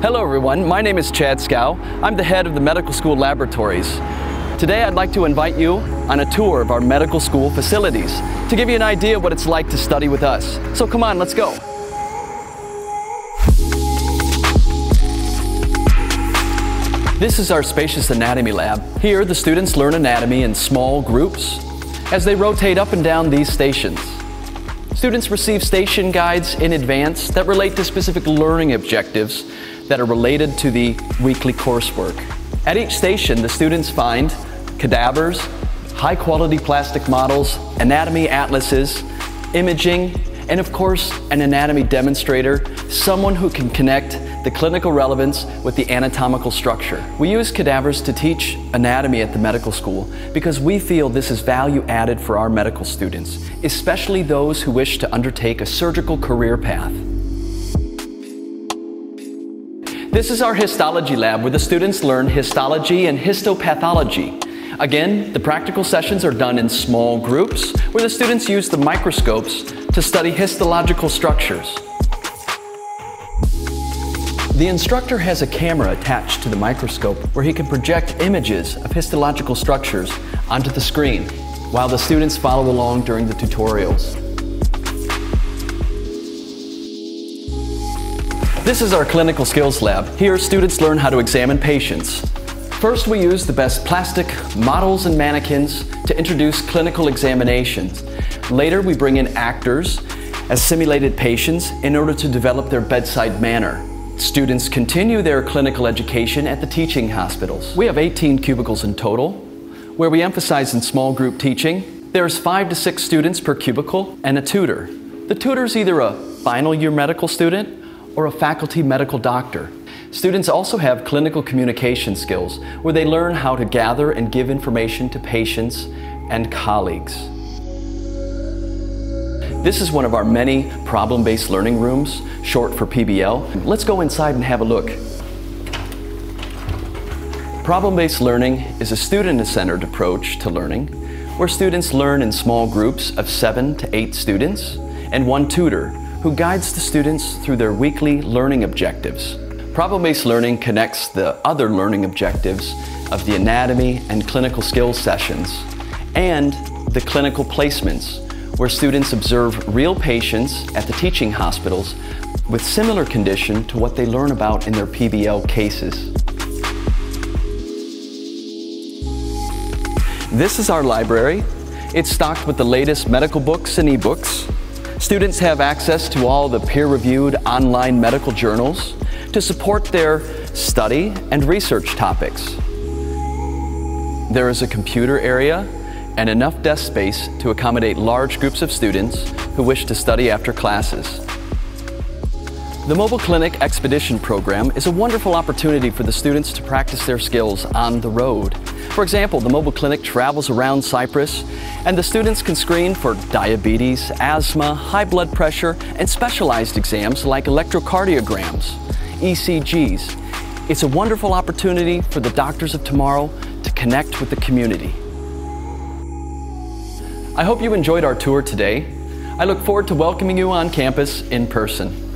Hello everyone, my name is Chad Schou. I'm the head of the medical school laboratories. Today I'd like to invite you on a tour of our medical school facilities to give you an idea of what it's like to study with us. So come on, let's go. This is our spacious anatomy lab. Here the students learn anatomy in small groups as they rotate up and down these stations. Students receive station guides in advance that relate to specific learning objectives that are related to the weekly coursework. At each station, the students find cadavers, high quality plastic models, anatomy atlases, imaging, and of course, an anatomy demonstrator, someone who can connect the clinical relevance with the anatomical structure. We use cadavers to teach anatomy at the medical school because we feel this is value added for our medical students, especially those who wish to undertake a surgical career path. This is our histology lab where the students learn histology and histopathology. Again, the practical sessions are done in small groups where the students use the microscopes to study histological structures. The instructor has a camera attached to the microscope where he can project images of histological structures onto the screen while the students follow along during the tutorials. This is our clinical skills lab. Here students learn how to examine patients. First we use the best plastic models and mannequins to introduce clinical examinations. Later we bring in actors as simulated patients in order to develop their bedside manner. Students continue their clinical education at the teaching hospitals. We have 18 cubicles in total, where we emphasize in small group teaching. There's five to six students per cubicle and a tutor. The tutor is either a final year medical student or a faculty medical doctor. Students also have clinical communication skills, where they learn how to gather and give information to patients and colleagues. This is one of our many problem-based learning rooms, short for PBL. Let's go inside and have a look. Problem-based learning is a student-centered approach to learning where students learn in small groups of seven to eight students and one tutor who guides the students through their weekly learning objectives. Problem-based learning connects the other learning objectives of the anatomy and clinical skills sessions and the clinical placements where students observe real patients at the teaching hospitals with similar condition to what they learn about in their PBL cases. This is our library. It's stocked with the latest medical books and ebooks. Students have access to all the peer-reviewed online medical journals to support their study and research topics. There is a computer area and enough desk space to accommodate large groups of students who wish to study after classes. The Mobile Clinic Expedition Program is a wonderful opportunity for the students to practice their skills on the road. For example, the Mobile Clinic travels around Cyprus and the students can screen for diabetes, asthma, high blood pressure, and specialized exams like electrocardiograms, ECGs. It's a wonderful opportunity for the doctors of tomorrow to connect with the community. I hope you enjoyed our tour today. I look forward to welcoming you on campus in person.